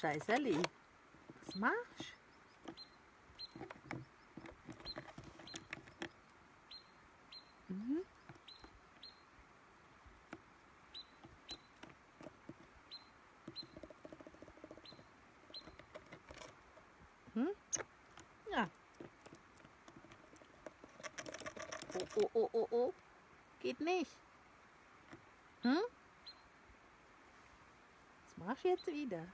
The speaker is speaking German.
Scheißerli, was machst du? Mhm. Hm? Ja. Oh, oh, oh, oh, oh. Geht nicht. Hm? Was machst du jetzt wieder?